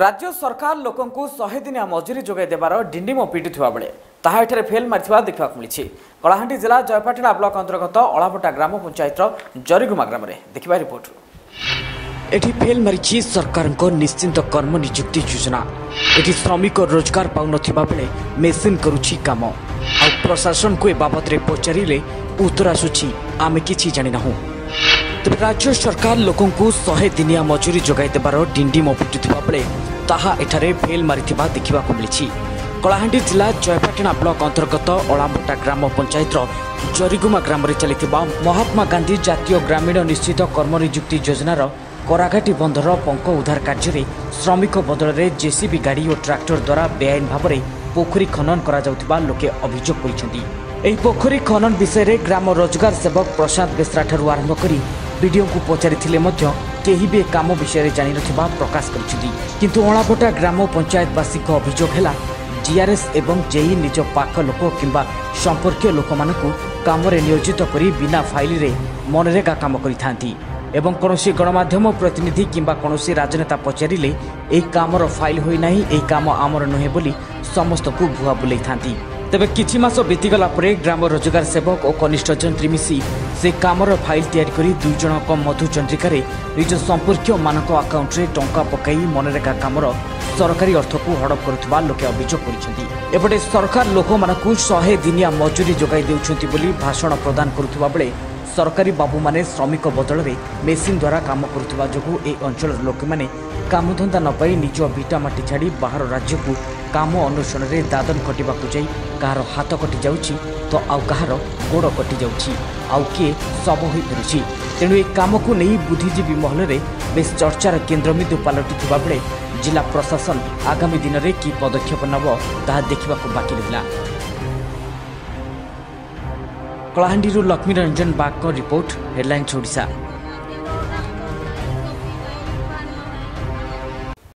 ରାଜ୍ୟ ସରକାର ଲୋକଙ୍କୁ ଶହେ ଦିନିଆ ମଜୁରୀ ଯୋଗାଇ ଦେବାର ଡିଣ୍ଡିମ ପିଟୁଥିବା ବେଳେ ତାହା ଏଠାରେ ଫେଲ୍ ମାରିଥିବା ଦେଖିବାକୁ ମିଳିଛି କଳାହାଣ୍ଡି ଜିଲ୍ଲା ଜୟପାଟଣା ବ୍ଲକ ଅନ୍ତର୍ଗତ ଅଳାଭଟା ଗ୍ରାମ ପଞ୍ଚାୟତର ଜରିଗୁମା ଗ୍ରାମରେ ଦେଖିବା ରିପୋର୍ଟରୁ ଏଠି ଫେଲ୍ ମାରିଛି ସରକାରଙ୍କ ନିଶ୍ଚିନ୍ତ କର୍ମ ନିଯୁକ୍ତି ଯୋଜନା ଏଠି ଶ୍ରମିକ ରୋଜଗାର ପାଉନଥିବା ବେଳେ ମେସିନ୍ କରୁଛି କାମ ଆଉ ପ୍ରଶାସନକୁ ଏ ବାବଦରେ ପଚାରିଲେ ଉତ୍ତର ଆସୁଛି ଆମେ କିଛି ଜାଣିନାହୁଁ ତେବେ ରାଜ୍ୟ ସରକାର ଲୋକଙ୍କୁ ଶହେ ଦିନିଆ ମଜୁରୀ ଯୋଗାଇଦେବାର ଡିଣ୍ଡିମ ପିଟୁଥିବା ବେଳେ ତାହା ଏଠାରେ ଫେଲ୍ ମାରିଥିବା ଦେଖିବାକୁ ମିଳିଛି କଳାହାଣ୍ଡି ଜିଲ୍ଲା ଜୟପାଟଣା ବ୍ଲକ ଅନ୍ତର୍ଗତ ଅଳାମ୍ବଟା ଗ୍ରାମ ପଞ୍ଚାୟତର ଜରିଗୁମା ଗ୍ରାମରେ ଚାଲିଥିବା ମହାତ୍ମା ଗାନ୍ଧୀ ଜାତୀୟ ଗ୍ରାମୀଣ ନିଶ୍ଚିତ କର୍ମନିଯୁକ୍ତି ଯୋଜନାର କରାଘାଟି ବନ୍ଧର ପଙ୍କ ଉଦ୍ଧାର କାର୍ଯ୍ୟରେ ଶ୍ରମିକ ବଦଳରେ ଜେସିବି ଗାଡ଼ି ଓ ଟ୍ରାକ୍ଟର ଦ୍ୱାରା ବେଆଇନ ଭାବରେ ପୋଖରୀ ଖନନ କରାଯାଉଥିବା ଲୋକେ ଅଭିଯୋଗ କରିଛନ୍ତି ଏହି ପୋଖରୀ ଖନନ ବିଷୟରେ ଗ୍ରାମ ରୋଜଗାର ସେବକ ପ୍ରଶାନ୍ତ ବେସ୍ରାଠାରୁ ଆରମ୍ଭ କରି ବିଡିଓଙ୍କୁ ପଚାରିଥିଲେ ମଧ୍ୟ କେହି ବି ଏ କାମ ବିଷୟରେ ଜାଣିନଥିବା ପ୍ରକାଶ କରିଛନ୍ତି କିନ୍ତୁ ଅଣାପଟା ଗ୍ରାମ ପଞ୍ଚାୟତବାସୀଙ୍କ ଅଭିଯୋଗ ହେଲା ଜିଆର୍ଏସ୍ ଏବଂ ଜେଇ ନିଜ ପାଖ ଲୋକ କିମ୍ବା ସମ୍ପର୍କୀୟ ଲୋକମାନଙ୍କୁ କାମରେ ନିୟୋଜିତ କରି ବିନା ଫାଇଲିରେ ମନରେଗା କାମ କରିଥାନ୍ତି ଏବଂ କୌଣସି ଗଣମାଧ୍ୟମ ପ୍ରତିନିଧି କିମ୍ବା କୌଣସି ରାଜନେତା ପଚାରିଲେ ଏହି କାମର ଫାଇଲ୍ ହୋଇନାହିଁ ଏହି କାମ ଆମର ନୁହେଁ ବୋଲି ସମସ୍ତଙ୍କୁ ଭୁଆ ବୁଲେଇଥାନ୍ତି ତେବେ କିଛି ମାସ ବିତିଗଲା ପରେ ଗ୍ରାମ ରୋଜଗାର ସେବକ ଓ କନିଷ୍ଠ ଯନ୍ତ୍ରୀ ମିଶି ସେ କାମର ଫାଇଲ୍ ତିଆରି କରି ଦୁଇ ଜଣଙ୍କ ମଧୁଚନ୍ଦ୍ରିକାରେ ନିଜ ସମ୍ପର୍କୀୟମାନଙ୍କ ଆକାଉଣ୍ଟରେ ଟଙ୍କା ପକାଇ ମନରେଗା କାମର সরকারি অর্থক হড়প করুবা লোকে অভিযোগ করেছেন এপটে সরকার লোকমানকু শহে দিনিয়া মজুরি যোগাই দেউছন্তি বলি ভাষণ প্রদান করুবা বেড়ে সরকারি মানে শ্রমিক বদলরে মেসিন দ্বারা কাম করুবা যোগু এই অঞ্চলের লোকমানে কামধন্দা নপাই নিজ ভিটামাটি ছাড়ি বাহার রাজ্যকু কাম অনুসরণে দাদন খটিবাকু যাই কাহার হাত কটি যাচ্ছি তো আউ কাহার গোড় কটি যাচ্ছি আউ কিয়ে শব হয়ে পড়ছে তেমন এই কামক নেই বুদ্ধিজীবী মহলের বেশ চর্চার কেন্দ্রবিন্দু পালটি বেড়ে जिल्ला प्रशासन आगामी दिनले के पदक्षेपिला लक्ष्मी लक्ष्मीरञ्जन बागको रिपोर्ट हेडलइन्स ओडा